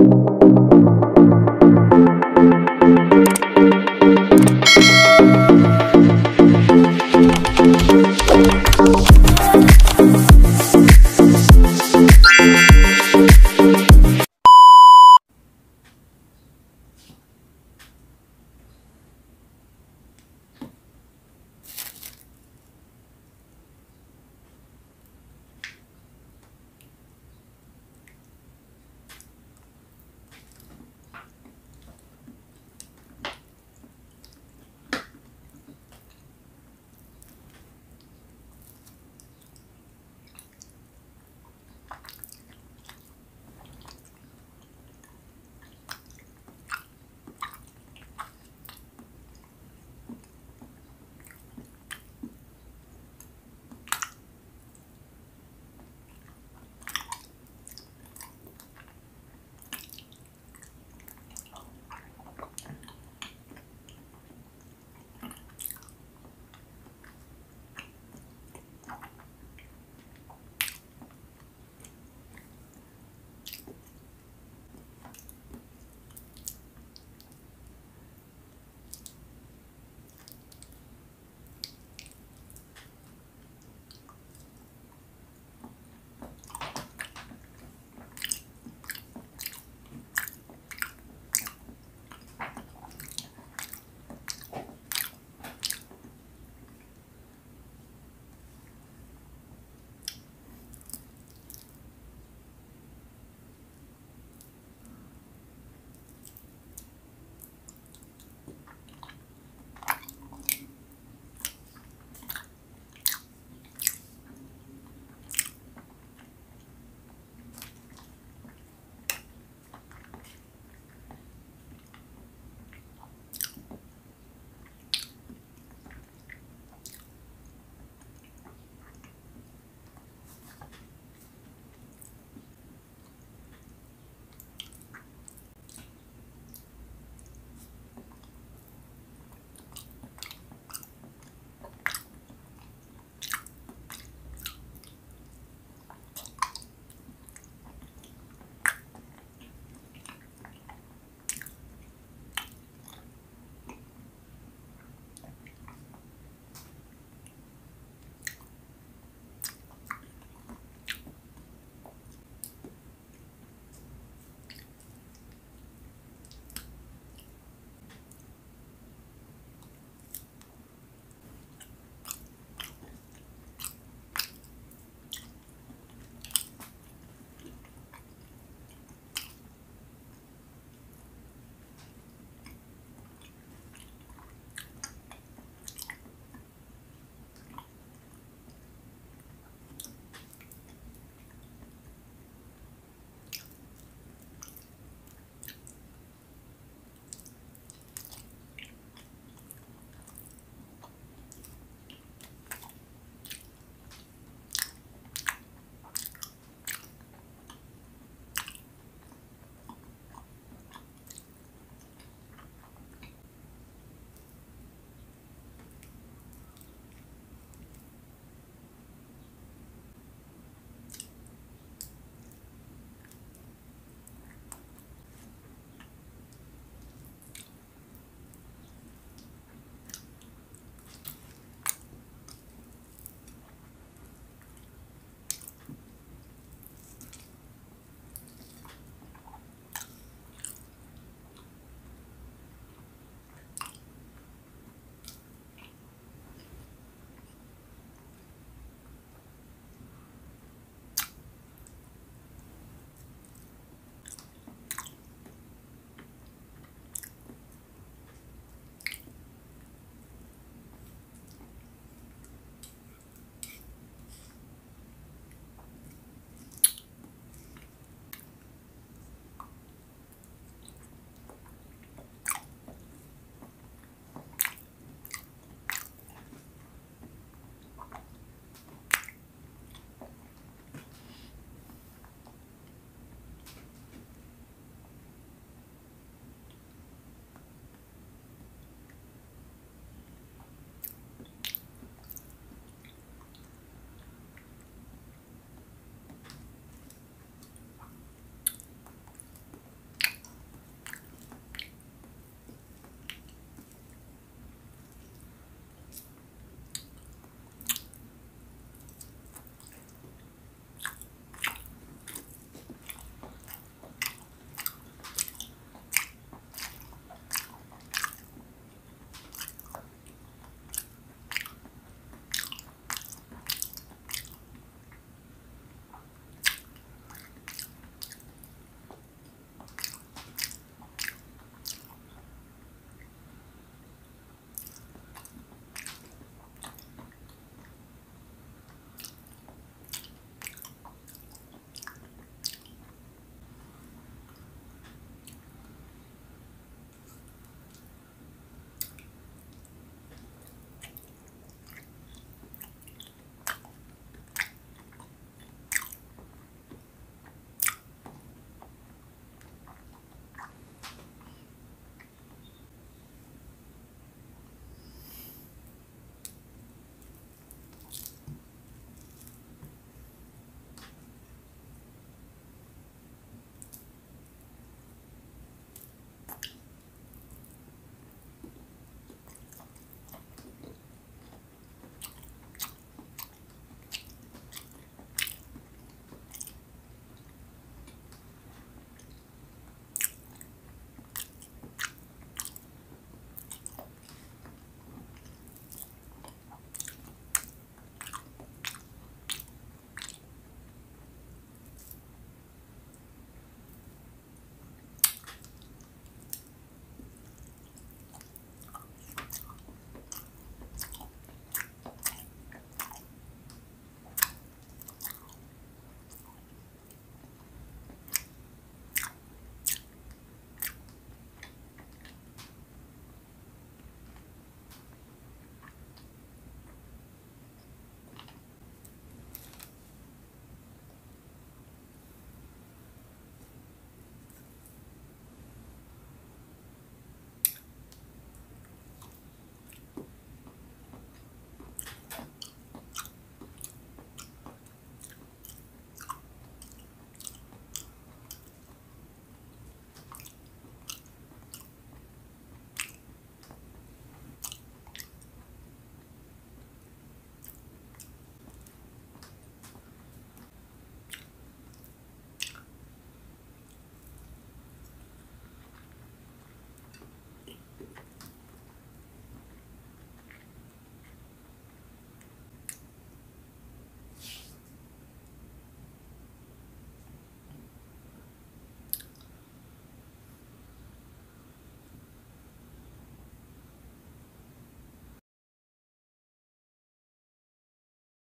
う